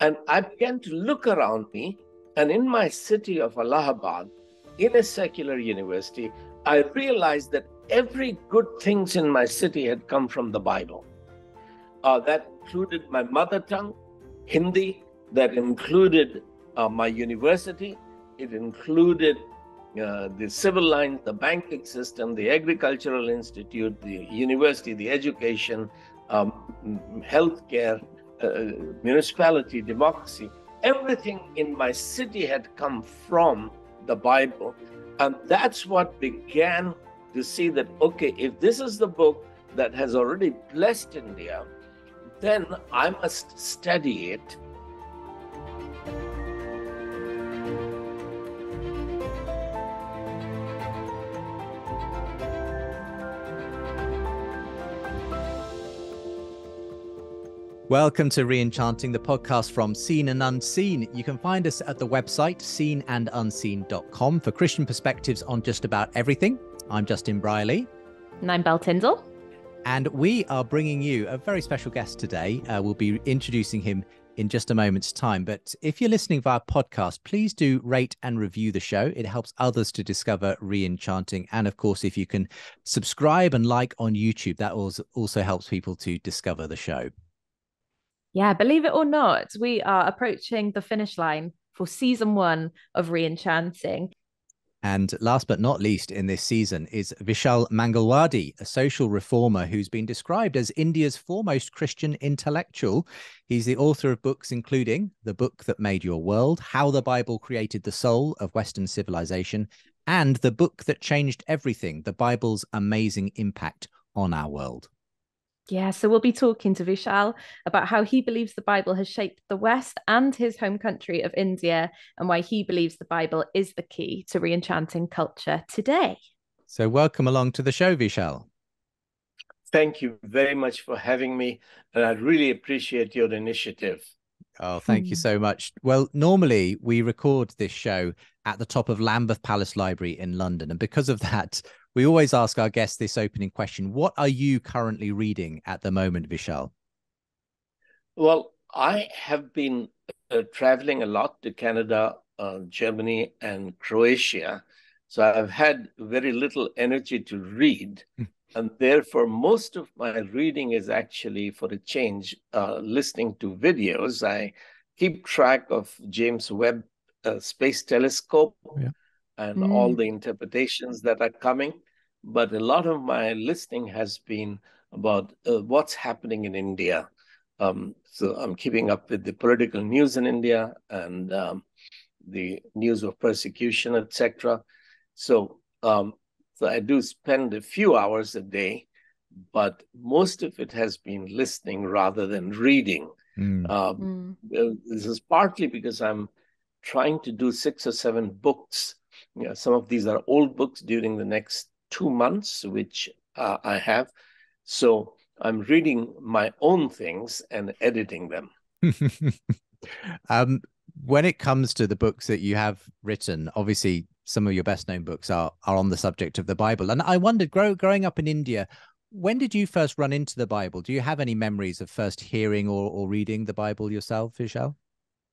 And I began to look around me, and in my city of Allahabad, in a secular university, I realized that every good things in my city had come from the Bible. Uh, that included my mother tongue, Hindi, that included uh, my university, it included uh, the civil lines, the banking system, the agricultural institute, the university, the education, um, healthcare, Uh, municipality, democracy. Everything in my city had come from the Bible. And that's what began to see that, okay, if this is the book that has already blessed India, then I must study it Welcome to Reenchanting, the podcast from Seen and Unseen. You can find us at the website seenandunseen.com for Christian perspectives on just about everything. I'm Justin Brierley. And I'm Belle Tindall. And we are bringing you a very special guest today. Uh, we'll be introducing him in just a moment's time. But if you're listening via podcast, please do rate and review the show. It helps others to discover Reenchanting. And of course, if you can subscribe and like on YouTube, that also helps people to discover the show. Yeah, believe it or not, we are approaching the finish line for season one of Reenchanting. And last but not least in this season is Vishal Mangalwadi, a social reformer who's been described as India's foremost Christian intellectual. He's the author of books including The Book That Made Your World, How the Bible Created the Soul of Western Civilization, and The Book That Changed Everything The Bible's Amazing Impact on Our World. Yeah, so we'll be talking to Vishal about how he believes the Bible has shaped the West and his home country of India, and why he believes the Bible is the key to reenchanting culture today. So, welcome along to the show, Vishal. Thank you very much for having me, and I really appreciate your initiative. Oh, thank you hmm. so much. Well, normally we record this show at the top of Lambeth Palace Library in London. And because of that, we always ask our guests this opening question What are you currently reading at the moment, Vishal? Well, I have been uh, traveling a lot to Canada, uh, Germany, and Croatia. So I've had very little energy to read. Hmm. and therefore, most of my reading is actually, for a change, uh, listening to videos. I keep track of James Webb uh, Space Telescope. Yeah and mm. all the interpretations that are coming. But a lot of my listening has been about uh, what's happening in India. Um, so I'm keeping up with the political news in India and um, the news of persecution, etc. So, um, so I do spend a few hours a day, but most of it has been listening rather than reading. Mm. Mm. This is partly because I'm trying to do six or seven books yeah, some of these are old books during the next two months, which uh, I have. So I'm reading my own things and editing them. um, when it comes to the books that you have written, obviously some of your best known books are are on the subject of the Bible. And I wondered, grow, growing up in India, when did you first run into the Bible? Do you have any memories of first hearing or, or reading the Bible yourself, Vishal?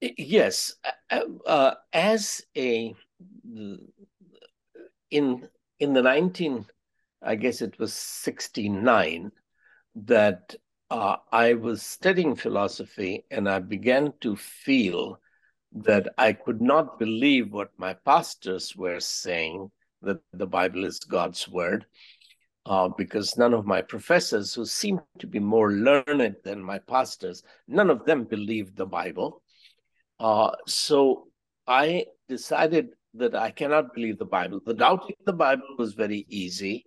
Yes, uh, uh as a in in the 19 i guess it was 69 that uh, i was studying philosophy and i began to feel that i could not believe what my pastors were saying that the bible is god's word uh, because none of my professors who seemed to be more learned than my pastors none of them believed the bible. Uh, so i decided that I cannot believe the Bible. The doubting the Bible was very easy,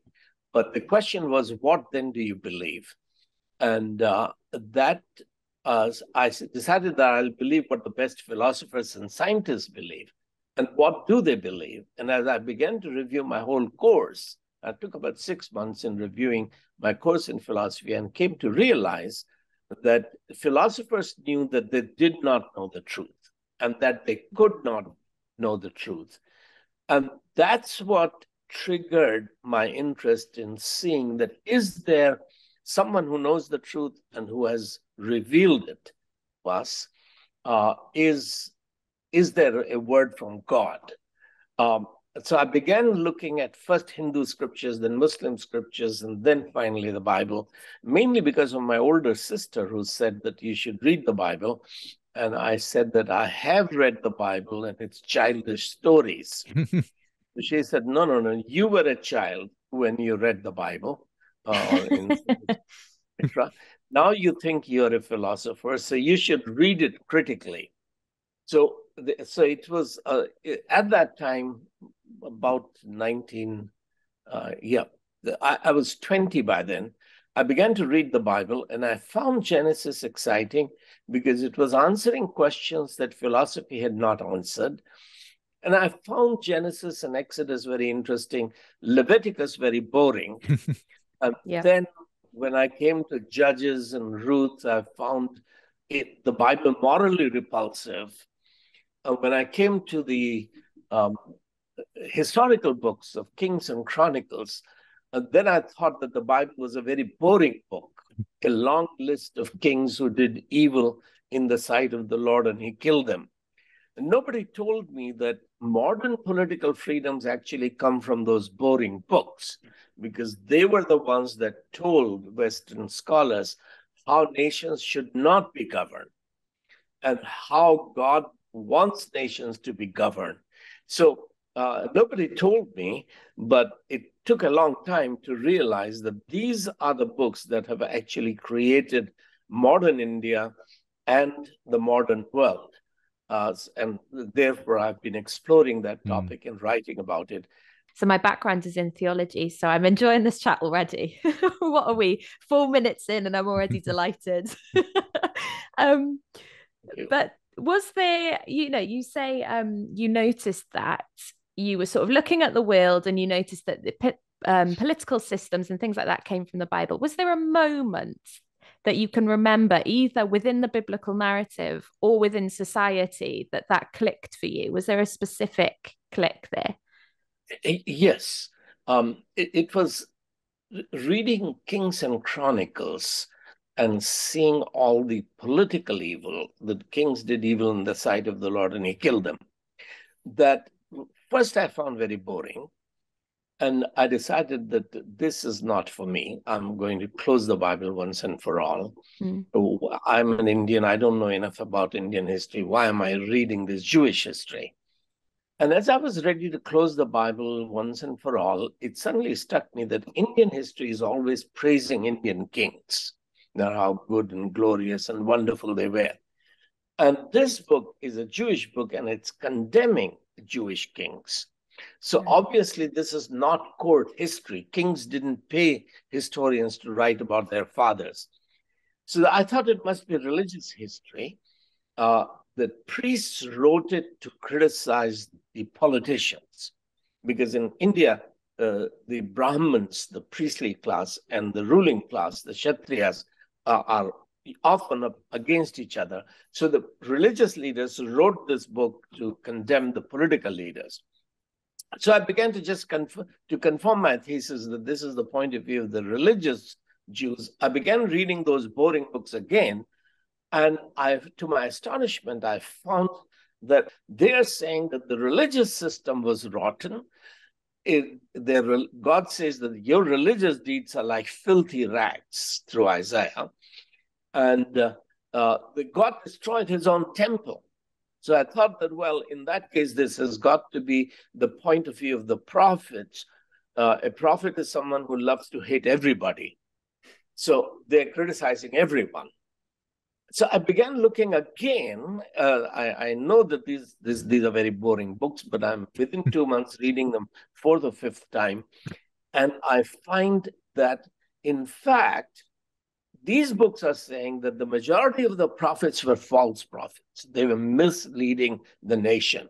but the question was, what then do you believe? And uh, that uh, I decided that I'll believe what the best philosophers and scientists believe. And what do they believe? And as I began to review my whole course, I took about six months in reviewing my course in philosophy and came to realize that philosophers knew that they did not know the truth and that they could not know the truth. And that's what triggered my interest in seeing that is there someone who knows the truth and who has revealed it to us? uh, is is there a word from God? Um, so I began looking at first Hindu scriptures, then Muslim scriptures, and then finally the Bible, mainly because of my older sister who said that you should read the Bible. And I said that I have read the Bible and it's childish stories. she said, No, no, no, you were a child when you read the Bible. Uh, in, now you think you're a philosopher, so you should read it critically. So, so it was uh, at that time about 19, uh, yeah, I, I was 20 by then. I began to read the Bible and I found Genesis exciting because it was answering questions that philosophy had not answered. And I found Genesis and Exodus very interesting, Leviticus very boring. and yeah. then when I came to Judges and Ruth, I found it the Bible morally repulsive. Uh, when I came to the um, historical books of Kings and Chronicles, uh, then I thought that the Bible was a very boring book, a long list of kings who did evil in the sight of the Lord and he killed them. Nobody told me that modern political freedoms actually come from those boring books because they were the ones that told Western scholars how nations should not be governed and how God wants nations to be governed. So uh, nobody told me, but it took a long time to realize that these are the books that have actually created modern India and the modern world. Uh, and therefore, I've been exploring that hmm. topic mm. and writing about it. So my background is in theology, so I'm enjoying this chat already. what are we? Four minutes in, and I'm already delighted. um, but was there, you know, you say um, you noticed that you were sort of looking at the world and you noticed that the um, political systems and things like that came from the Bible. Was there a moment that you can remember, either within the biblical narrative or within society, that that clicked for you? Was there a specific click there? Yes. Um, it, it was reading Kings and Chronicles and seeing all the political evil that kings did evil in the sight of the Lord and he killed them. That first I found very boring. And I decided that this is not for me. I'm going to close the Bible once and for all. Mm. I'm an Indian. I don't know enough about Indian history. Why am I reading this Jewish history? And as I was ready to close the Bible once and for all, it suddenly struck me that Indian history is always praising Indian kings, that how good and glorious and wonderful they were. And this book is a Jewish book and it's condemning Jewish kings. So obviously, this is not court history. Kings didn't pay historians to write about their fathers. So I thought it must be religious history. Uh, the priests wrote it to criticize the politicians, because in India, uh, the Brahmins, the priestly class, and the ruling class, the Kshatriyas, uh, are often against each other. So the religious leaders wrote this book to condemn the political leaders. So I began to just confirm to confirm my thesis that this is the point of view of the religious Jews. I began reading those boring books again, and I, to my astonishment, I found that they are saying that the religious system was rotten. It, God says that your religious deeds are like filthy rags through Isaiah and uh, uh, God destroyed his own temple. So I thought that, well, in that case, this has got to be the point of view of the prophets. Uh, a prophet is someone who loves to hate everybody. So they're criticizing everyone. So I began looking again. Uh, I, I, know that these, these these are very boring books, but I'm within two months reading them fourth or fifth time, and I find that in fact these books are saying that the majority of the prophets were false prophets. They were misleading the nation.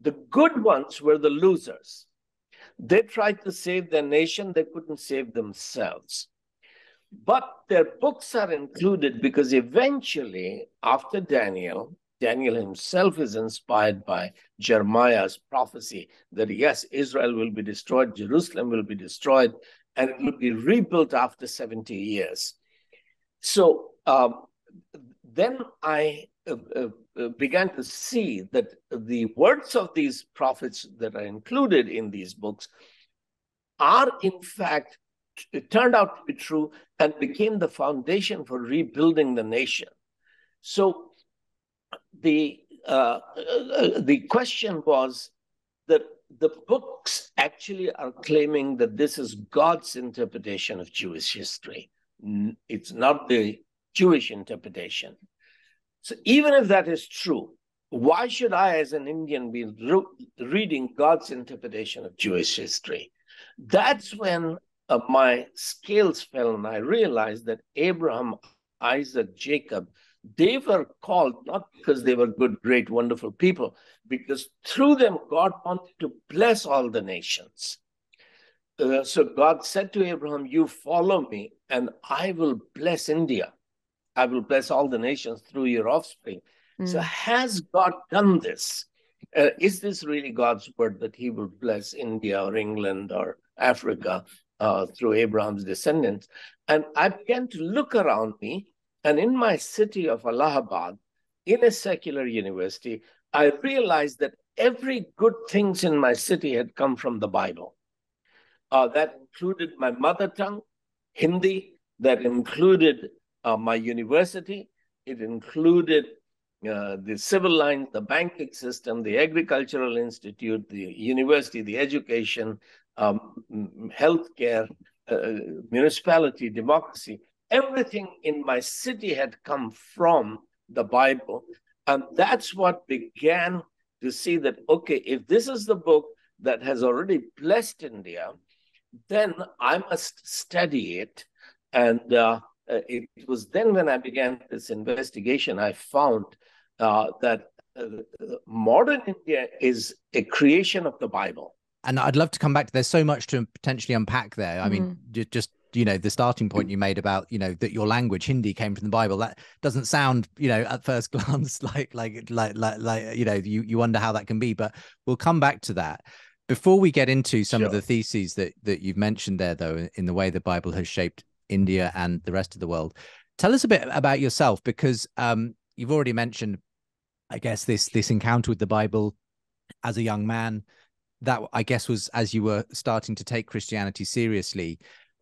The good ones were the losers. They tried to save their nation, they couldn't save themselves. But their books are included because eventually, after Daniel, Daniel himself is inspired by Jeremiah's prophecy that yes, Israel will be destroyed, Jerusalem will be destroyed, and it will be rebuilt after 70 years. So um, then I uh, uh, uh, began to see that the words of these prophets that are included in these books are in fact it turned out to be true and became the foundation for rebuilding the nation so the uh, uh, the question was that the books actually are claiming that this is God's interpretation of Jewish history. It's not the Jewish interpretation. So even if that is true, why should I, as an Indian, be re- reading God's interpretation of Jewish history? That's when uh, my scales fell and I realized that Abraham, Isaac, Jacob, they were called not because they were good, great, wonderful people, because through them God wanted to bless all the nations. Uh, so God said to Abraham, You follow me, and I will bless India. I will bless all the nations through your offspring. Mm. So, has God done this? Uh, is this really God's word that he will bless India or England or Africa uh, through Abraham's descendants? And I began to look around me and in my city of Allahabad, in a secular university, I realized that every good things in my city had come from the Bible. Uh, that included my mother tongue, Hindi, that included uh, my university, it included uh, the civil lines, the banking system, the agricultural institute, the university, the education, um, healthcare, uh, municipality, democracy. Everything in my city had come from the Bible. And that's what began to see that, okay, if this is the book that has already blessed India, then I must study it. And uh, it was then when I began this investigation, I found uh, that uh, modern India is a creation of the Bible. And I'd love to come back to. There's so much to potentially unpack there. I mm. mean, just you know the starting point you made about you know that your language hindi came from the bible that doesn't sound you know at first glance like like like like, like you know you you wonder how that can be but we'll come back to that before we get into some sure. of the theses that that you've mentioned there though in the way the bible has shaped india and the rest of the world tell us a bit about yourself because um you've already mentioned i guess this this encounter with the bible as a young man that i guess was as you were starting to take christianity seriously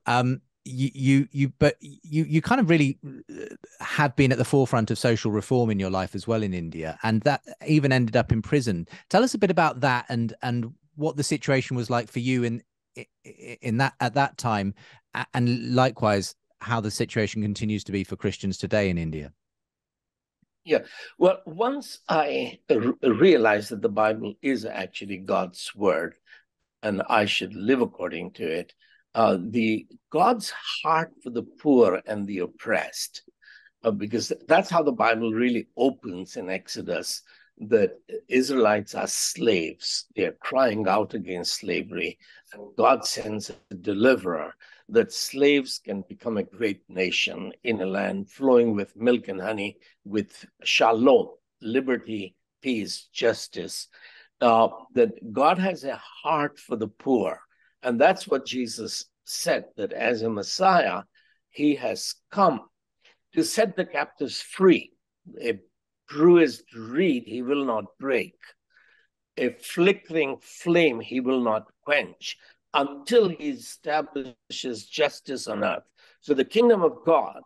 um, you, you, you, but you, you kind of really uh, have been at the forefront of social reform in your life as well in India, and that even ended up in prison. Tell us a bit about that and and what the situation was like for you in in that at that time, and likewise how the situation continues to be for Christians today in India. Yeah, well, once I realized that the Bible is actually God's word, and I should live according to it, uh, the God's heart for the poor and the oppressed, uh, because that's how the Bible really opens in Exodus. That Israelites are slaves; they're crying out against slavery, and God sends a deliverer that slaves can become a great nation in a land flowing with milk and honey, with shalom, liberty, peace, justice. Uh, that God has a heart for the poor and that's what Jesus said that as a Messiah, he has come to set the captives free. A bruised reed he will not break, a flickering flame he will not quench until he establishes justice on earth. So the kingdom of God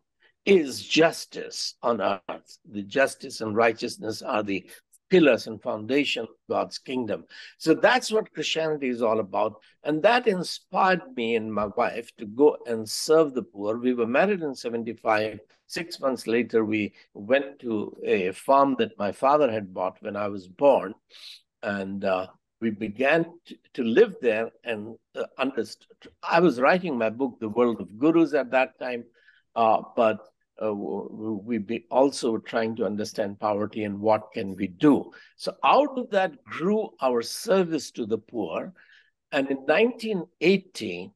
is justice on earth. The justice and righteousness are the pillars and foundation of God's kingdom. So that's what Christianity is all about. And that inspired me and my wife to go and serve the poor. We were married in 75. Six months later, we went to a farm that my father had bought when I was born. And uh, we began to, to, live there and uh, understood. I was writing my book, The World of Gurus, at that time. Uh, but uh, we be also trying to understand poverty and what can we do. So out of that grew our service to the poor. And in 1980,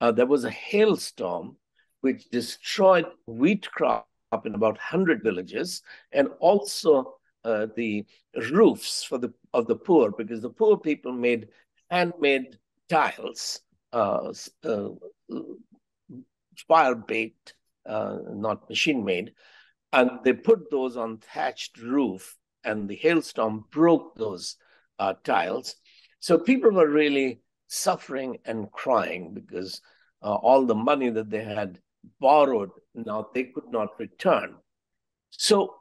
uh, there was a hailstorm which destroyed wheat crop in about 100 villages and also uh, the roofs for the of the poor because the poor people made handmade tiles, uh, uh, fire baked uh, not machine made, and they put those on thatched roof and the hailstorm broke those uh, tiles. So people were really suffering and crying because uh, all the money that they had borrowed now they could not return. So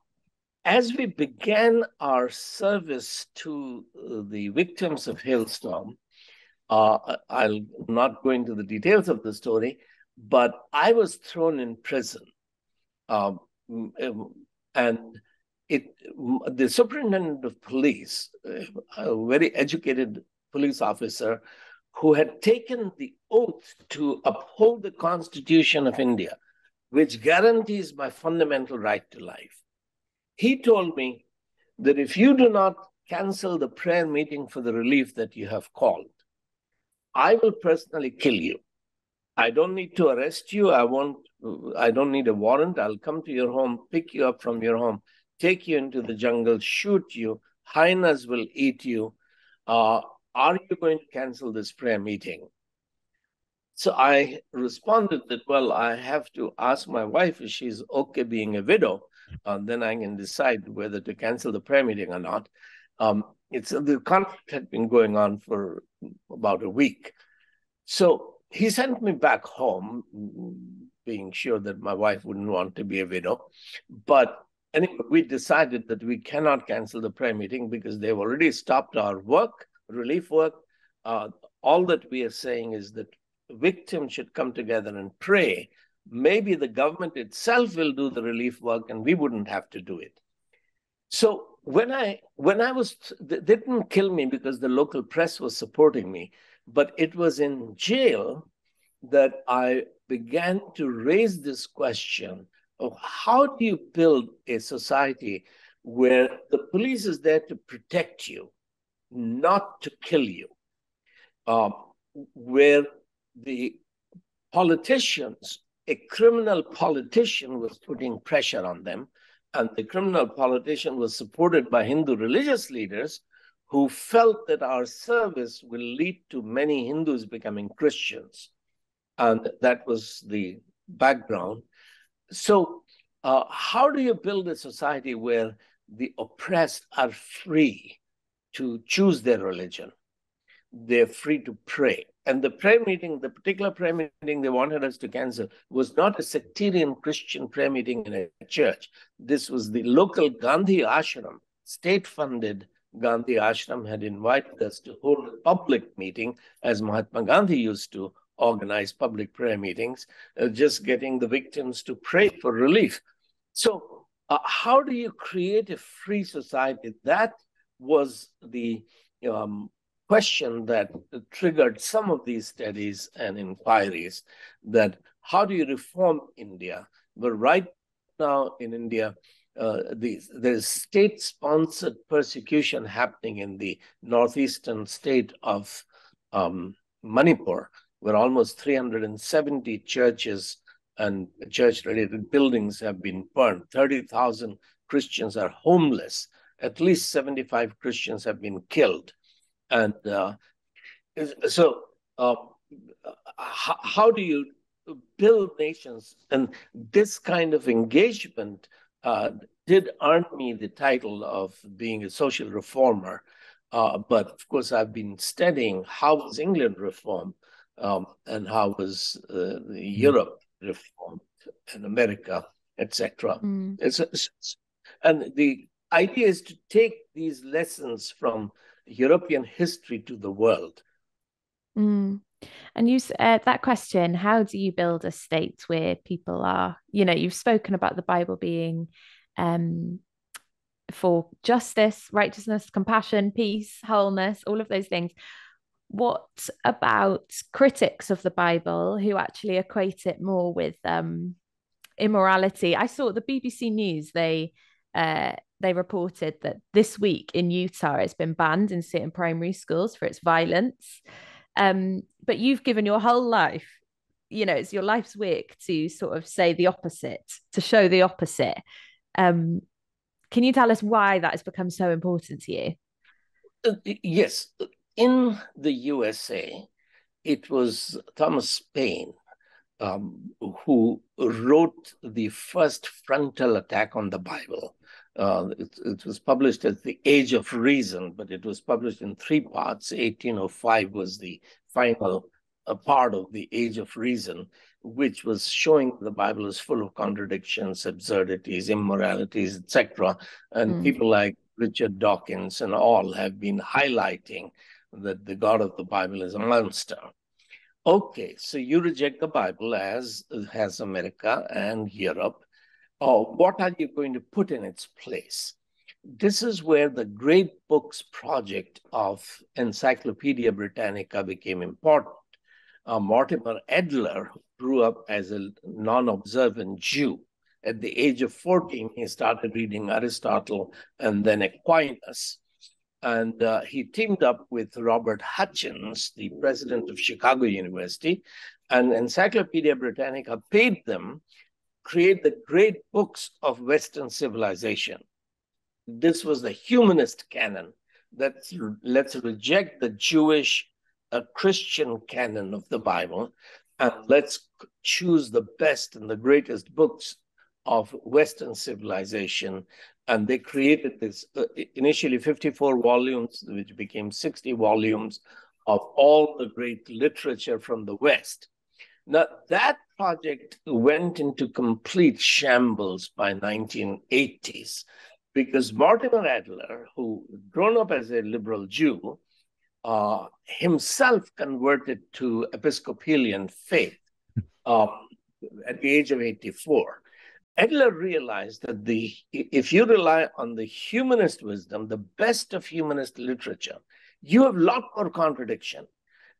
as we began our service to uh, the victims of hailstorm, uh, I'll not go into the details of the story, but I was thrown in prison. Um, and it, the superintendent of police, a very educated police officer, who had taken the oath to uphold the Constitution of India, which guarantees my fundamental right to life. He told me that if you do not cancel the prayer meeting for the relief that you have called, I will personally kill you. I don't need to arrest you. I won't, I don't need a warrant. I'll come to your home, pick you up from your home, take you into the jungle, shoot you. Hyenas will eat you. Uh, are you going to cancel this prayer meeting? So I responded that, well, I have to ask my wife if she's okay being a widow. Uh, then I can decide whether to cancel the prayer meeting or not. Um, it's the conflict had been going on for about a week. So he sent me back home, being sure that my wife wouldn't want to be a widow. But anyway, we decided that we cannot cancel the prayer meeting because they've already stopped our work, relief work. Uh, all that we are saying is that victims should come together and pray. Maybe the government itself will do the relief work and we wouldn't have to do it. So when I when I was they didn't kill me because the local press was supporting me, but it was in jail that I began to raise this question of how do you build a society where the police is there to protect you, not to kill you, um, where the politicians, a criminal politician was putting pressure on them and the criminal politician was supported by Hindu religious leaders who felt that our service will lead to many Hindus becoming Christians. And that was the background. So, uh, how do you build a society where the oppressed are free to choose their religion? They're free to pray. And the prayer meeting, the particular prayer meeting they wanted us to cancel, was not a sectarian Christian prayer meeting in a church. This was the local Gandhi ashram, state funded Gandhi ashram had invited us to hold a public meeting, as Mahatma Gandhi used to organize public prayer meetings, uh, just getting the victims to pray for relief. So, uh, how do you create a free society? That was the um, question that triggered some of these studies and inquiries that how do you reform India? But right now in India, uh, the, there's state-sponsored persecution happening in the northeastern state of um, Manipur, where almost 370 churches and church-related buildings have been burned. 30,000 Christians are homeless. At least 75 Christians have been killed. And uh, so, uh, how, how, do you build nations? And this kind of engagement uh, did earn me the title of being a social reformer. Uh, but of course, I've been studying how was England reformed um, and how was uh. Europe reformed and America, etc. Mm. It's, it's, and the idea is to take these lessons from European history to the world. Mm. And you uh, that question, how do you build a state where people are, you know, you've spoken about the Bible being um, for justice, righteousness, compassion, peace, wholeness, all of those things. What about critics of the Bible who actually equate it more with um, immorality? I saw the BBC News, they uh, they reported that this week in Utah it's been banned in certain primary schools for its violence. Um, but you've given your whole life, you know, it's your life's work to sort of say the opposite, to show the opposite. Um, can you tell us why that has become so important to you? Uh, yes. In the USA, it was Thomas Paine um, who wrote the first frontal attack on the Bible Uh, it, it, was published as The Age of Reason, but it was published in three parts. 1805 was the final uh, part of The Age of Reason, which was showing the Bible is full of contradictions, absurdities, immoralities, etc. And mm. people like Richard Dawkins and all have been highlighting that the God of the Bible is a monster. Okay, so you reject the Bible as has America and Europe. Oh, what are you going to put in its place? This is where the Great Books project of Encyclopedia Britannica became important. Uh, Mortimer Adler grew up as a non observant Jew. At the age of 14, he started reading Aristotle and then Aquinas. And uh, he teamed up with Robert Hutchins, the president of Chicago University, and Encyclopedia Britannica paid them create the great books of Western civilization. This was the humanist canon that let's reject the Jewish uh, Christian canon of the Bible and let's choose the best and the greatest books of Western civilization. And they created this uh, initially 54 volumes, which became 60 volumes of all the great literature from the West. Now, that project went into complete shambles by 1980s because Mortimer Adler, who grown up as a liberal Jew, uh, himself converted to Episcopalian faith um, at the age of 84. Adler realized that the if you rely on the humanist wisdom, the best of humanist literature, you have a lot more contradiction.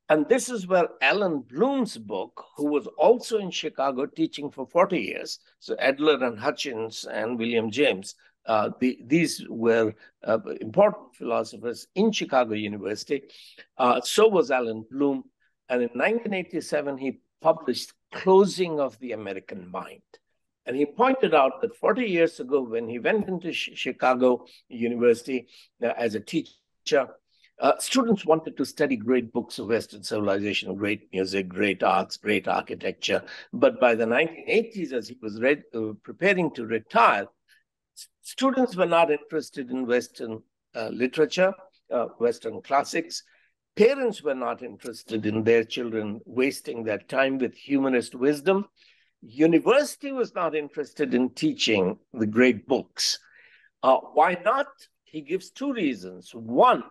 And this is where Allan Bloom's book, who was also in Chicago teaching for 40 years, so Adler and Hutchins and William James, uh, the, these were uh, important philosophers in Chicago University. Uh, so was Alan Bloom. And in 1987, he published Closing of the American Mind. And he pointed out that 40 years ago, when he went into Chicago University uh, as a teacher, uh, students wanted to study great books of Western civilization, great music, great arts, great architecture. But by the 1980s, as he was uh, preparing to retire, students were not interested in Western uh, literature, uh, Western classics. Parents were not interested in their children wasting their time with humanist wisdom. University was not interested in teaching the great books. Uh, why not? He gives two reasons. One,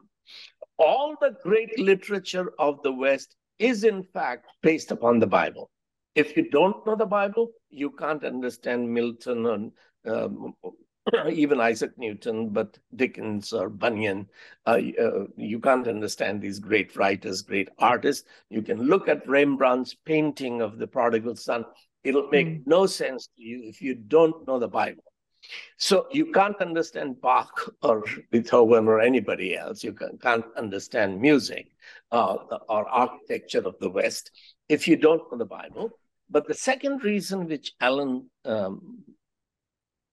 all the great literature of the West is in fact based upon the Bible. If you don't know the Bible, you can't understand Milton and um, even Isaac Newton, but Dickens or Bunyan. Uh, uh, you can't understand these great writers, great artists. You can look at Rembrandt's painting of the prodigal son. It'll make mm. no sense to you if you don't know the Bible. So you can't understand Bach or Beethoven or anybody else. You can't understand music uh, or architecture of the West if you don't know the Bible. But the second reason, which Allan um,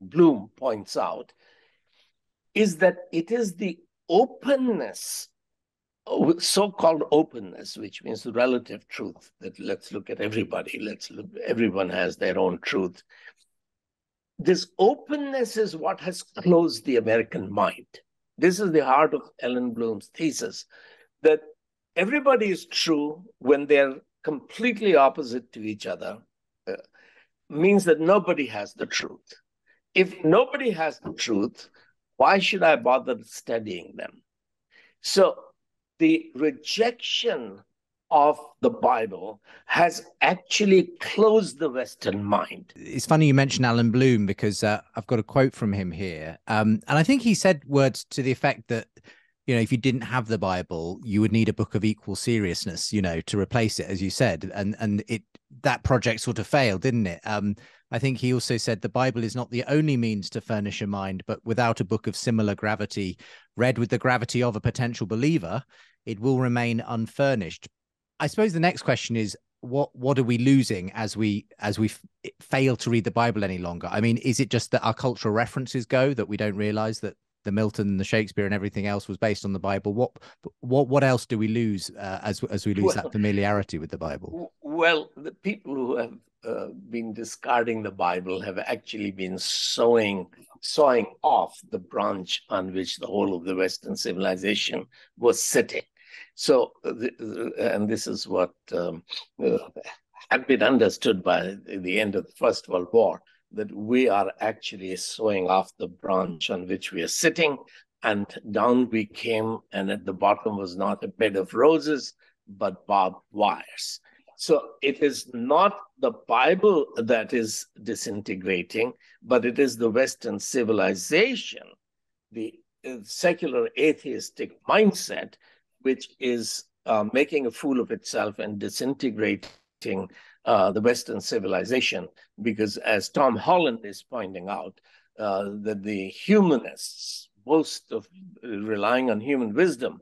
Bloom points out, is that it is the openness, so-called openness, which means relative truth. That let's look at everybody. Let's look. Everyone has their own truth this openness is what has closed the American mind. This is the heart of Allan Bloom's thesis that everybody is true when they're completely opposite to each other, uh, means that nobody has the truth. If nobody has the truth, why should I bother studying them? So the rejection of the Bible has actually closed the Western mind. It's funny you mention Allan Bloom because uh, I've got a quote from him here. Um, and I think he said words to the effect that, you know, if you didn't have the Bible, you would need a book of equal seriousness, you know, to replace it, as you said. And and it that project sort of failed, didn't it? Um, I think he also said the Bible is not the only means to furnish a mind, but without a book of similar gravity, read with the gravity of a potential believer, it will remain unfurnished. I suppose the next question is what what are we losing as we as we f- fail to read the Bible any longer? I mean, is it just that our cultural references go that we don't realize that the Milton, the Shakespeare, and everything else was based on the Bible? What what what else do we lose uh, as as we lose well, that familiarity with the Bible? Well, the people who have uh, been discarding the Bible have actually been sowing sawing off the branch on which the whole of the Western civilization was sitting. So, and this is what um, uh, had been understood by the end of the First World War that we are actually sawing off the branch on which we are sitting, and down we came, and at the bottom was not a bed of roses, but barbed wires. So it is not the Bible that is disintegrating, but it is the Western civilization, the uh, secular atheistic mindset, which is uh, making a fool of itself and disintegrating uh, the Western civilization. Because as Tom Holland is pointing out, uh, that the humanists boast of relying on human wisdom,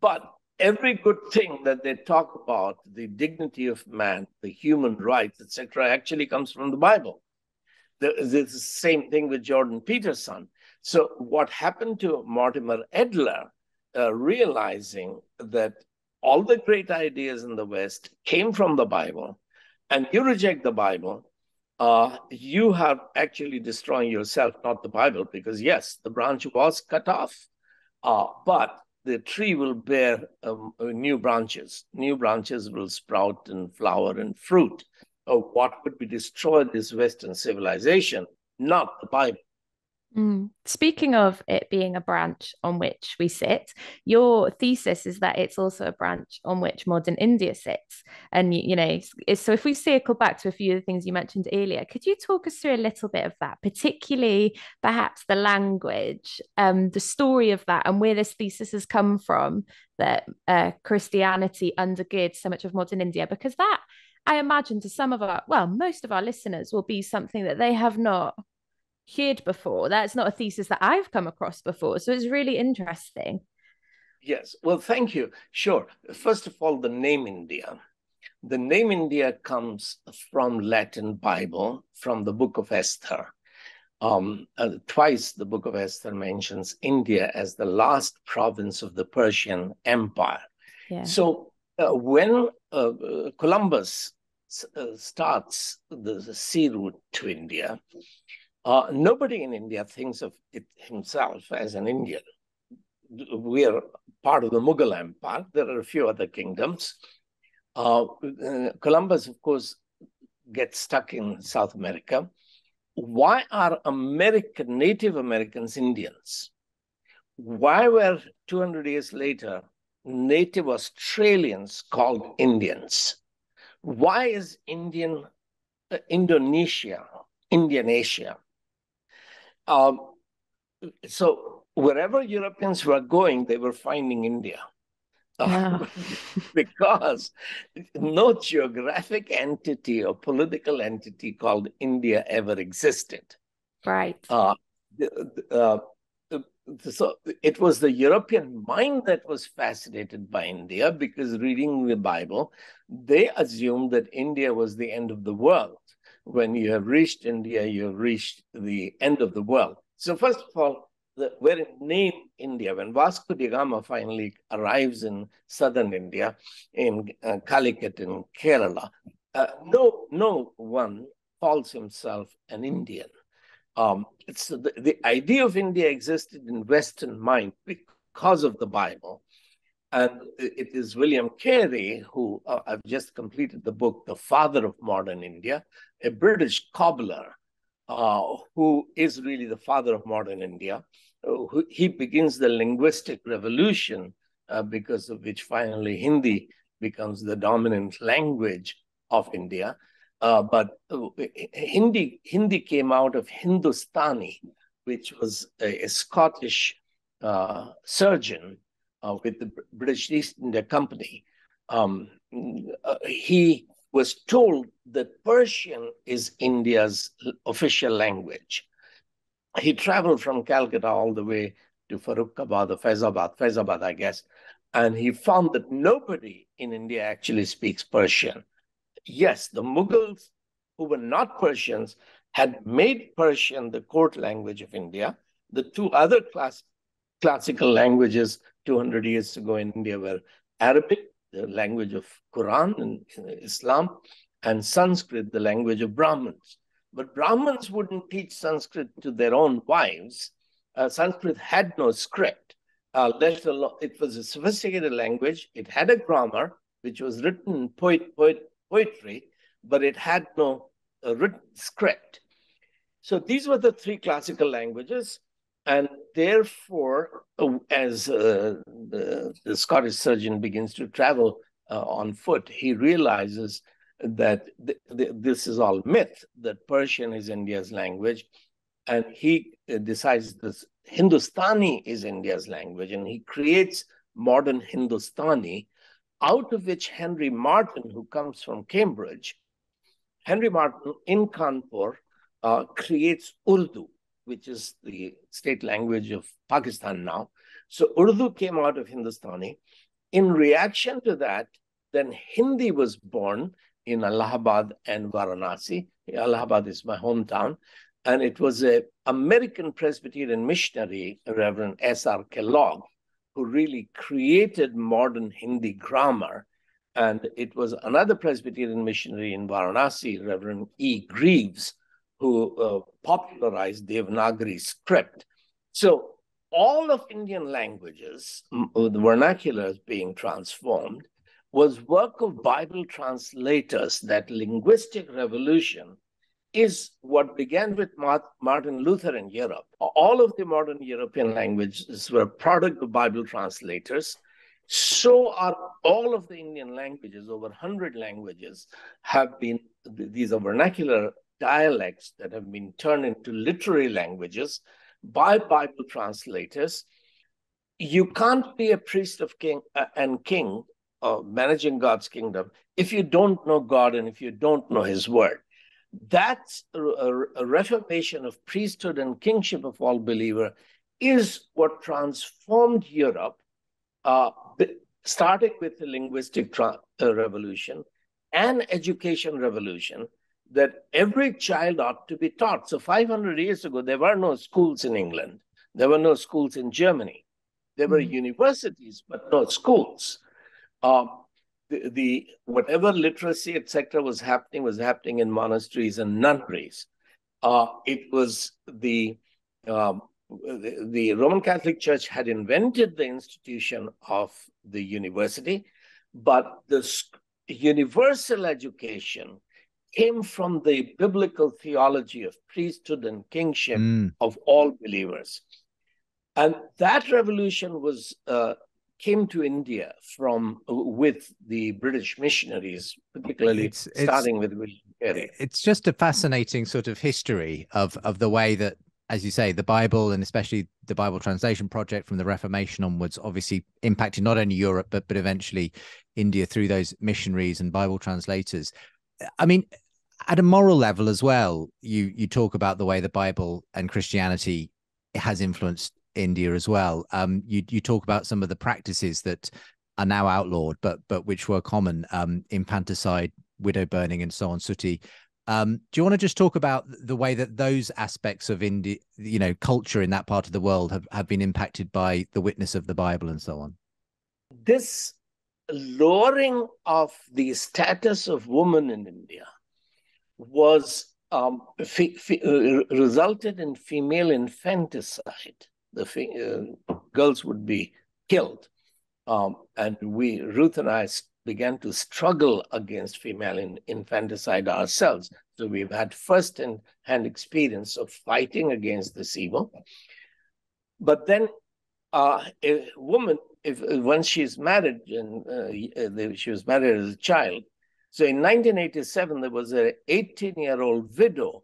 but every good thing that they talk about, the dignity of man, the human rights, etc., actually comes from the Bible. It's the same thing with Jordan Peterson. So, what happened to Mortimer Adler, uh, realizing that all the great ideas in the West came from the Bible, and you reject the Bible, uh, you have actually destroying yourself, not the Bible, because yes, the branch was cut off, uh, but the tree will bear um, uh, new branches. New branches will sprout and flower and fruit. Oh, what would be destroyed is Western civilization, not the Bible. Mm. Speaking of it being a branch on which we sit, your thesis is that it's also a branch on which modern India sits. And, you know, so if we circle back to a few of the things you mentioned earlier, could you talk us through a little bit of that, particularly perhaps the language, um, the story of that, and where this thesis has come from that uh, Christianity undergirds so much of modern India? Because that, I imagine, to some of our, well, most of our listeners will be something that they have not heard before. That's not a thesis that I've come across before. So it's really interesting. Yes. Well, thank you. Sure. First of all, the name India. The name India comes from Latin Bible, from the book of Esther. Um, uh, twice the book of Esther mentions India as the last province of the Persian Empire. Yeah. So uh, when uh, Columbus uh, starts the, the sea route to India, uh, nobody in India thinks of it himself as an Indian. We are part of the Mughal Empire. There are a few other kingdoms. Uh, Columbus, of course, gets stuck in South America. Why are American Native Americans Indians? Why were 200 years later Native Australians called Indians? Why is Indian uh, Indonesia Indian Asia? Um, so wherever Europeans were going, they were finding India. Yeah. because no geographic entity or political entity called India ever existed. Right. Uh, uh, so it was the European mind that was fascinated by India because reading the Bible, they assumed that India was the end of the world when you have reached India, you have reached the end of the world. So first of all, the very name India, when Vasco da Gama finally arrives in southern India, in uh, Calicut in Kerala, uh, no, no one calls himself an Indian. Um, it's the, the idea of India existed in Western mind because of the Bible. And it is William Carey, who uh, I've just completed the book, The Father of Modern India, a British cobbler uh, who is really the father of modern India. Uh, who, he begins the linguistic revolution uh, because of which finally Hindi becomes the dominant language of India. Uh, but uh, Hindi, Hindi came out of Hindustani, which was a, a Scottish surgeon uh, with the British East India Company, um, uh, he was told that Persian is India's official language. He traveled from Calcutta all the way to Farrukhabad or Faizabad, Faizabad, I guess, and he found that nobody in India actually speaks Persian. Yes, the Mughals, who were not Persians, had made Persian the court language of India. The two other class, classical languages 200 years ago in India were Arabic, the language of Quran and Islam, and Sanskrit, the language of Brahmins. but Brahmins wouldn't teach Sanskrit to their own wives. Uh, Sanskrit had no script. Uh, it was a sophisticated language. It had a grammar, which was written in poet, poet, poetry, but it had no uh, written script. So these were the three classical languages. And therefore, uh, as uh, the, the, Scottish surgeon begins to travel uh, on foot, he realizes that th th this is all myth, that Persian is India's language. And he uh, decides that Hindustani is India's language, and he creates modern Hindustani, out of which Henry Martyn, who comes from Cambridge, Henry Martyn in Kanpur uh, creates Urdu, which is the state language of Pakistan now. So Urdu came out of Hindustani. In reaction to that, then Hindi was born in Allahabad and Varanasi. Allahabad is my hometown. And it was an American Presbyterian missionary, Reverend S.R. Kellogg, who really created modern Hindi grammar. And it was another Presbyterian missionary in Varanasi, Reverend E. Greaves, who uh, popularized Devanagari script. So all of Indian languages, the vernaculars being transformed, was work of Bible translators. That linguistic revolution is what began with Martin Luther in Europe. All of the modern European languages were product of Bible translators. So are all of the Indian languages, over 100 languages, have been, these are vernacular dialects that have been turned into literary languages by Bible translators. You can't be a priest of king uh, and king uh, managing God's kingdom if you don't know God and if you don't know His word. That's a, a reformation of priesthood and kingship of all believer is what transformed Europe, uh, starting with the linguistic uh, revolution and education revolution, that every child ought to be taught. So 500 years ago, there were no schools in England. There were no schools in Germany. There were mm-hmm. universities, but no schools. Um, the, the, whatever literacy, etc., was happening was happening in monasteries and nunneries. Uh, it was the, um, the the Roman Catholic Church had invented the institution of the university, but the universal education came from the biblical theology of priesthood and kingship mm. of all believers. And that revolution was uh, came to India from with the British missionaries, particularly it's, starting with William Carey. It's just a fascinating sort of history of of the way that, as you say, the Bible and especially the Bible translation project from the Reformation onwards, obviously impacted not only Europe but but eventually India through those missionaries and Bible translators. I mean, at a moral level as well, you you talk about the way the Bible and Christianity has influenced India as well. Um, you you talk about some of the practices that are now outlawed, but but which were common, um, infanticide, widow burning, and so on. Suttee. Um, do you want to just talk about the way that those aspects of India, you know, culture in that part of the world have, have been impacted by the witness of the Bible and so on? This lowering of the status of women in India was um, uh, resulted in female infanticide. The uh, girls would be killed, um, and we Ruth and I began to struggle against female in, infanticide ourselves. So we've had first-hand experience of fighting against this evil. But then, uh, a woman, if once she's married, and uh, she was married as a child, so in 1987, there was an 18 year old widow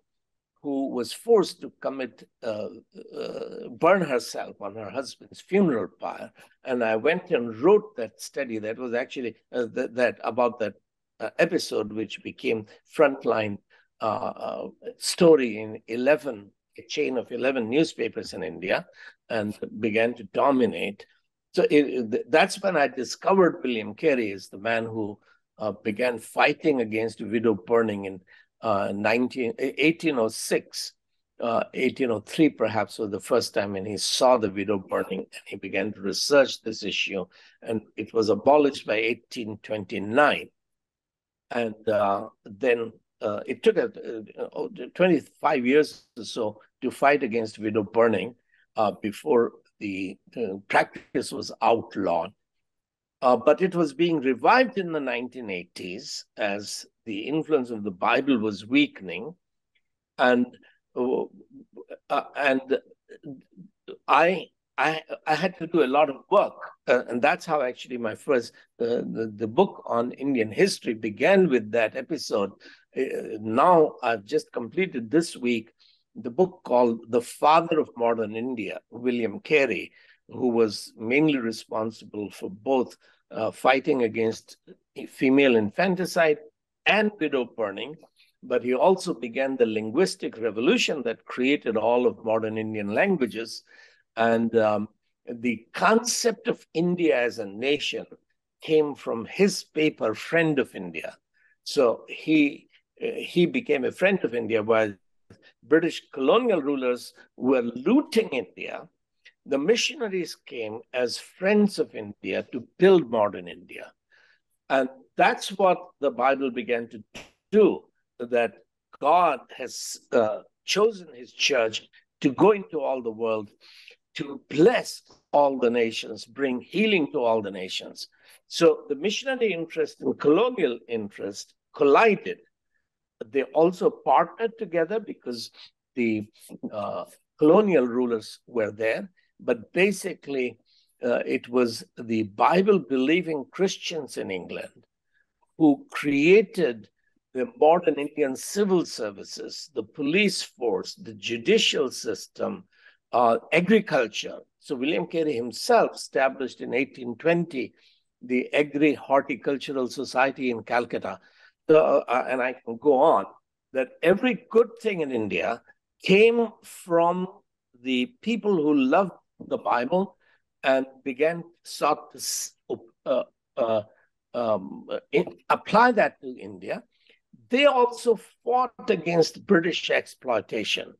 who was forced to commit, uh, uh, burn herself on her husband's funeral pyre. And I went and wrote that study that was actually uh, th- that about that uh, episode, which became frontline uh, uh, story in 11, a chain of 11 newspapers in India and began to dominate. So it, that's when I discovered William Carey is the man who uh, began fighting against widow burning in uh, 19, 1806. Uh, 1803 perhaps was the first time when he saw the widow burning and he began to research this issue and it was abolished by 1829 and uh, then uh, it took a, uh, 25 years or so to fight against widow burning uh, before the practice was outlawed. Uh, but it was being revived in the 1980s as the influence of the Bible was weakening, and uh, uh, and I I I had to do a lot of work, uh, and that's how actually my first the the book on Indian history began with that episode. Uh, now I've just completed this week the book called The Father of Modern India, William Carey, who was mainly responsible for both uh, fighting against female infanticide and widow burning. But he also began the linguistic revolution that created all of modern Indian languages. And um, the concept of India as a nation came from his paper, Friend of India. So he he became a friend of India while British colonial rulers were looting India the missionaries came as friends of India to build modern India. And that's what the Bible began to do, that God has uh, chosen his church to go into all the world, to bless all the nations, bring healing to all the nations. So the missionary interest and colonial interest collided. They also partnered together because the uh, colonial rulers were there but basically, uh, it was the Bible believing Christians in England who created the modern Indian civil services, the police force, the judicial system, uh, agriculture. So William Carey himself established in 1820 the Agri Horticultural Society in Calcutta. Uh, and I can go on, that every good thing in India came from the people who loved the Bible and began sought to uh, uh, um, in, apply that to India. They also fought against British exploitation.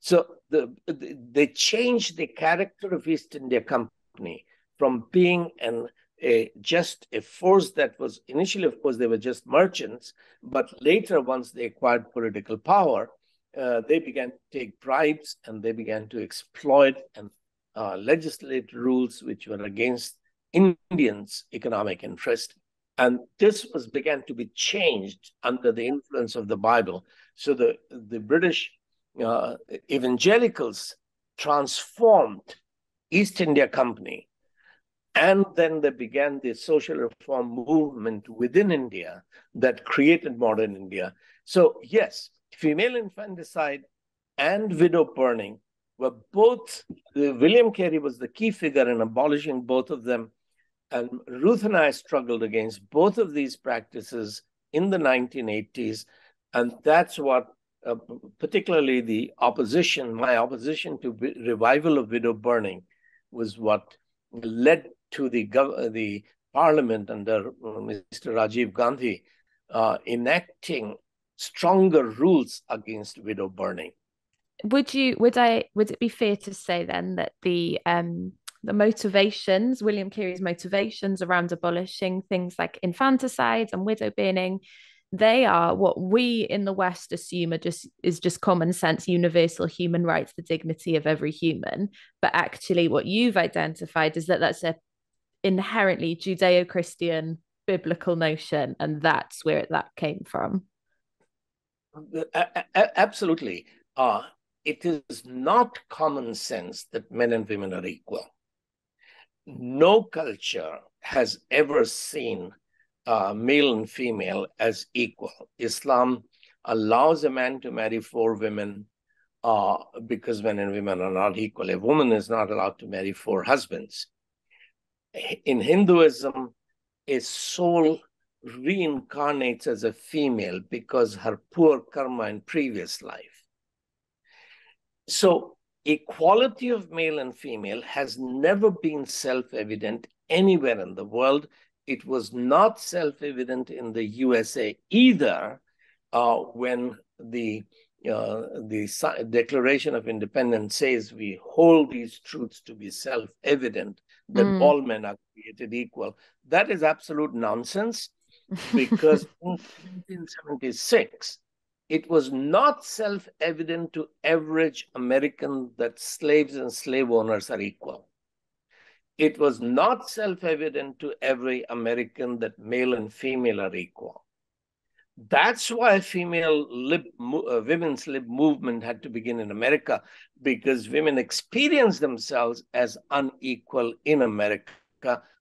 So the, the, they changed the character of East India Company from being an a just a force that was initially, of course, they were just merchants, but later, once they acquired political power, uh, they began to take bribes and they began to exploit and uh, legislate rules which were against Indians' economic interest. And this was began to be changed under the influence of the Bible. So the, the British uh, evangelicals transformed East India Company. And then they began the social reform movement within India that created modern India. So, yes, female infanticide and widow burning were both, uh, William Carey was the key figure in abolishing both of them. And Ruth and I struggled against both of these practices in the 1980s. And that's what, uh, particularly the opposition, my opposition to revival of widow burning, was what led to the, the parliament under uh, Mr. Rajiv Gandhi uh, enacting stronger rules against widow burning would you would i would it be fair to say then that the um the motivations william carey's motivations around abolishing things like infanticide and widow burning they are what we in the west assume are just is just common sense universal human rights the dignity of every human but actually what you've identified is that that's a inherently judeo-christian biblical notion and that's where that came from absolutely uh, it is not common sense that men and women are equal. No culture has ever seen uh, male and female as equal. Islam allows a man to marry four women uh, because men and women are not equal. A woman is not allowed to marry four husbands. In Hinduism, a soul reincarnates as a female because her poor karma in previous life so, equality of male and female has never been self evident anywhere in the world. It was not self evident in the USA either uh, when the uh, the Declaration of Independence says we hold these truths to be self evident that mm. all men are created equal. That is absolute nonsense. because in 1976, it was not self evident to average American that slaves and slave owners are equal. It was not self evident to every American that male and female are equal. That's why female lib, uh, women's lib movement had to begin in America because women experienced themselves as unequal in America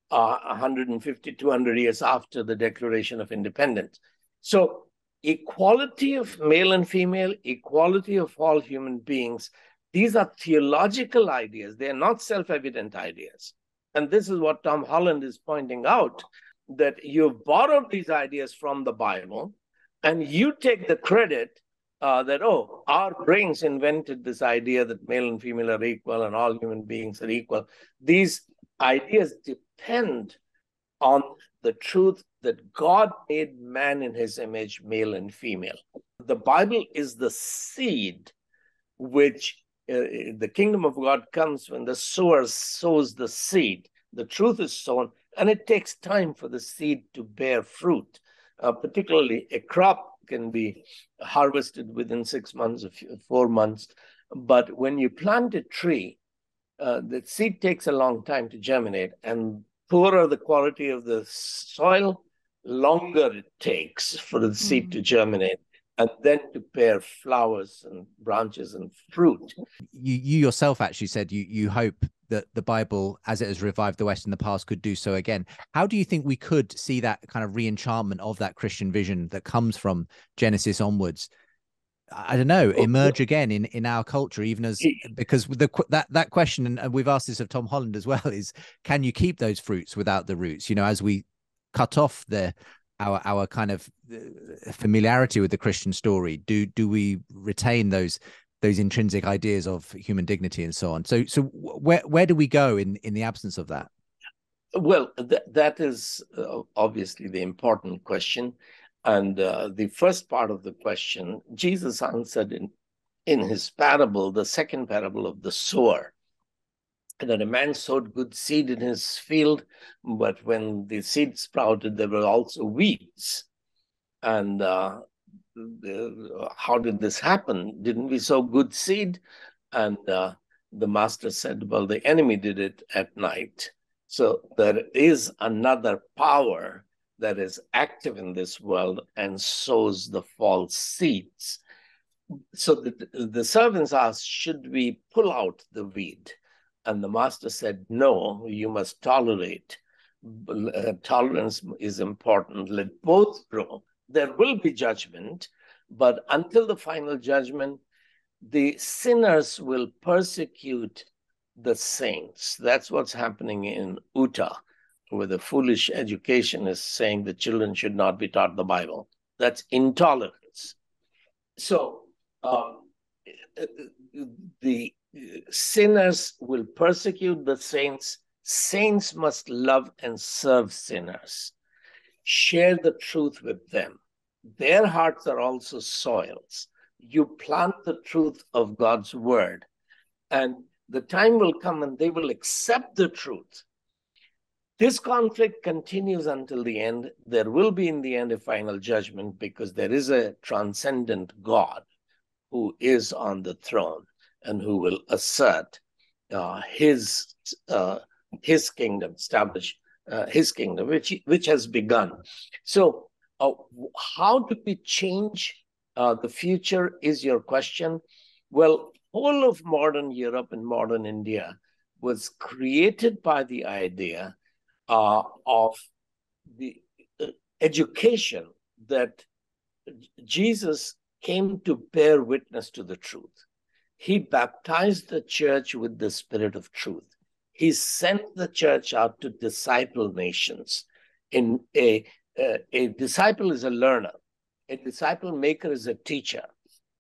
uh, 150, 200 years after the Declaration of Independence. So, equality of male and female, equality of all human beings, these are theological ideas. They are not self evident ideas. And this is what Tom Holland is pointing out that you've borrowed these ideas from the Bible and you take the credit uh, that, oh, our brains invented this idea that male and female are equal and all human beings are equal. These ideas depend on the truth that God made man in his image, male and female. The Bible is the seed which uh, the kingdom of God comes when the sower sows the seed. The truth is sown, and it takes time for the seed to bear fruit. Uh, particularly, a crop can be harvested within six months or four months. But when you plant a tree, uh, the seed takes a long time to germinate, and poorer the quality of the soil, longer it takes for the seed mm-hmm. to germinate and then to bear flowers and branches and fruit. You, you yourself actually said you you hope that the Bible, as it has revived the West in the past, could do so again. How do you think we could see that kind of re-enchantment of that Christian vision that comes from Genesis onwards I don't know, emerge again in in our culture, even as because the that that question, and we've asked this of Tom Holland as well, is can you keep those fruits without the roots? You know, as we cut off the our our kind of uh, familiarity with the Christian story, do do we retain those those intrinsic ideas of human dignity and so on? So so where where do we go in in the absence of that? Well, th- that is uh, obviously the important question. And uh, the first part of the question, Jesus answered in, in his parable, the second parable of the sower, that a man sowed good seed in his field, but when the seed sprouted, there were also weeds. And uh, how did this happen? Didn't we sow good seed? And uh, the master said, Well, the enemy did it at night. So there is another power that is active in this world and sows the false seeds. So the, the servants asked, Should we pull out the weed? And the master said, No, you must tolerate. Uh, tolerance is important. Let both grow. There will be judgment, but until the final judgment, the sinners will persecute the saints. That's what's happening in Utah where the foolish education is saying the children should not be taught the Bible. That's intolerance. So um, the sinners will persecute the saints. Saints must love and serve sinners. Share the truth with them. Their hearts are also soils. You plant the truth of God's word, and the time will come and they will accept the truth this conflict continues until the end. There will be, in the end, a final judgment because there is a transcendent God who is on the throne and who will assert uh, his uh, his kingdom, establish uh, his kingdom, which which has begun. So, uh, how do we change uh, the future? Is your question? Well, whole of modern Europe and modern India was created by the idea uh, of the uh, education that Jesus came to bear witness to the truth. He baptized the church with the spirit of truth. He sent the church out to disciple nations. In a, uh, a disciple is a learner. A disciple maker is a teacher.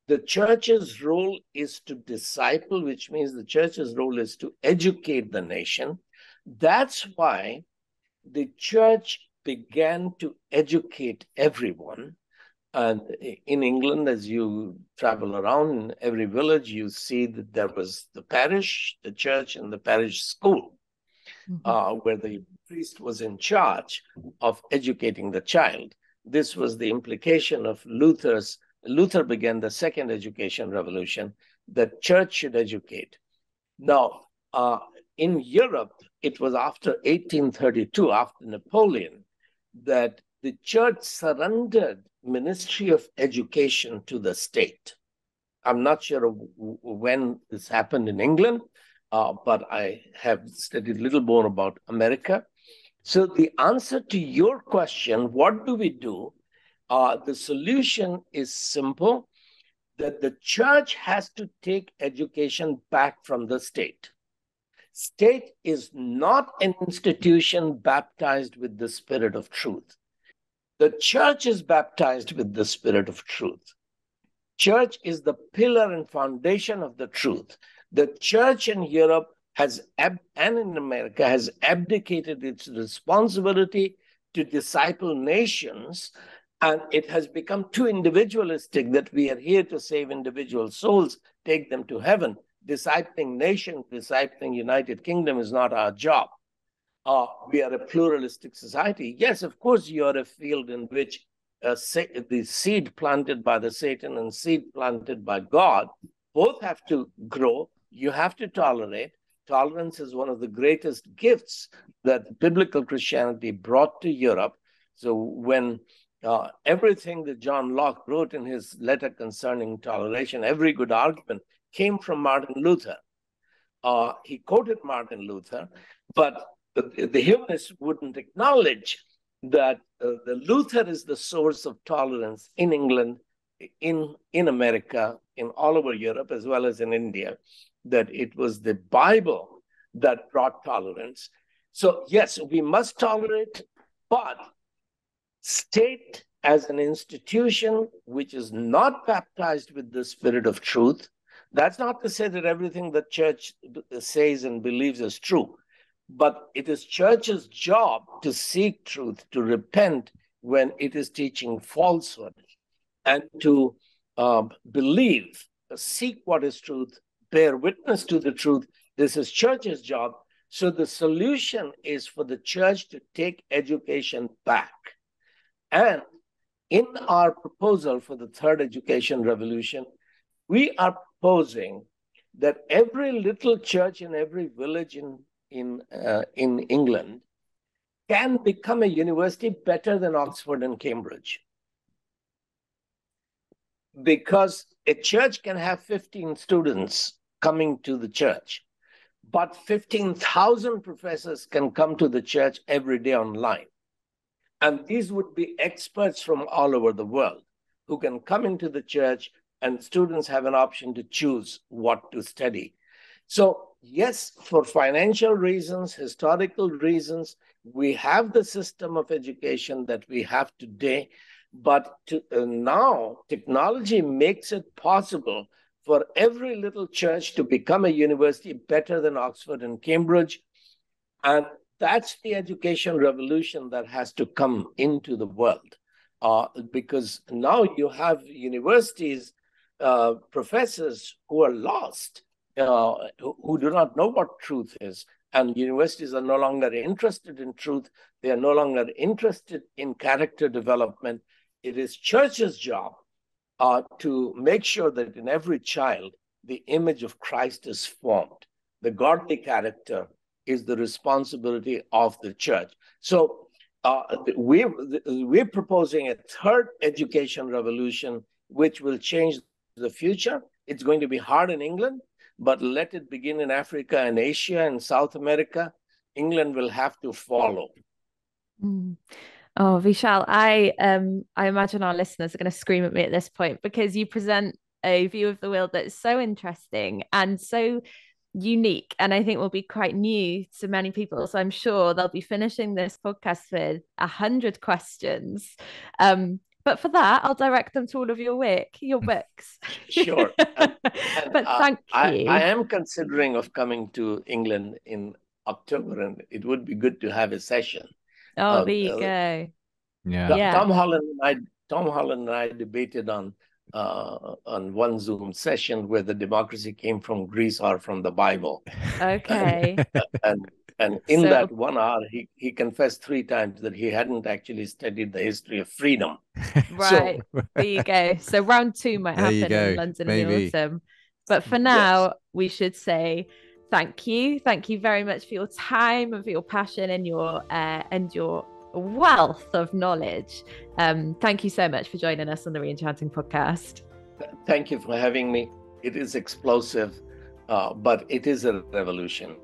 The church's role is to disciple, which means the church's role is to educate the nation. That's why the church began to educate everyone. And in England, as you travel around in every village, you see that there was the parish, the church, and the parish school. mm-hmm. uh, where the priest was in charge of educating the child. This was the implication of Luther's. Luther began the second education revolution. The church should educate. Now, uh, in Europe, it was after 1832, after Napoleon, that the church surrendered ministry of education to the state. I'm not sure when this happened in England, uh, but I have studied a little more about America. So the answer to your question, what do we do? Uh, the solution is simple, that the church has to take education back from the state. State is not an institution baptized with the spirit of truth. The church is baptized with the spirit of truth. Church is the pillar and foundation of the truth. The church in Europe has and in America has abdicated its responsibility to disciple nations and it has become too individualistic that we are here to save individual souls, take them to heaven discipling nation, discipling United Kingdom is not our job. Uh, we are a pluralistic society. Yes, of course, you are a field in which uh, the seed planted by the Satan and seed planted by God both have to grow. You have to tolerate. Tolerance is one of the greatest gifts that biblical Christianity brought to Europe. So when uh, everything that John Locke wrote in his letter concerning toleration, every good argument came from Martin Luther. Uh, he quoted Martin Luther, but the, the humanists wouldn't acknowledge that uh, the Luther is the source of tolerance in England, in, in America, in all over Europe, as well as in India, that it was the Bible that brought tolerance. So, yes, we must tolerate, but state as an institution which is not baptized with the spirit of truth that's not to say that everything the church says and believes is true, but it is church's job to seek truth, to repent when it is teaching falsehood, and to uh, believe, seek what is truth, bear witness to the truth. This is church's job. So the solution is for the church to take education back. And in our proposal for the third education revolution, we are proposing that every little church in every village in in uh, in England can become a university better than Oxford and Cambridge. Because a church can have 15 students coming to the church, but 15,000 professors can come to the church every day online. And these would be experts from all over the world who can come into the church and students have an option to choose what to study. So, yes, for financial reasons, historical reasons, we have the system of education that we have today. But to, uh, now, technology makes it possible for every little church to become a university better than Oxford and Cambridge. And that's the education revolution that has to come into the world. Uh, because now you have universities uh, professors who are lost, uh, who, do not know what truth is. And universities are no longer interested in truth. They are no longer interested in character development. It is church's job uh, to make sure that in every child, the image of Christ is formed. The godly character is the responsibility of the church. So uh, we're, we're proposing a third education revolution, which will change the future. It's going to be hard in England, but let it begin in Africa and Asia and South America. England will have to follow. Mm. Oh, Vishal, I um I imagine our listeners are going to scream at me at this point because you present a view of the world that's so interesting and so unique and I think will be quite new to many people. So I'm sure they'll be finishing this podcast with a hundred questions. Um, but for that, I'll direct them to all of your work, your books. sure. And, and, but uh, thank you. I, I am considering of coming to England in October, and it would be good to have a session. Oh, there you uh, go. Yeah. yeah. Tom Holland and I, Tom Holland and I debated on uh, on one Zoom session where the democracy came from Greece or from the Bible. Okay. and And in so, that one hour, he, he confessed three times that he hadn't actually studied the history of freedom. Right. So, there you go. So round two might happen in London Maybe. in the autumn. But for now, yes. we should say thank you. Thank you very much for your time and for your passion and your uh, and your wealth of knowledge. Um, thank you so much for joining us on the Reenchanting podcast. Thank you for having me. It is explosive, uh, but it is a revolution.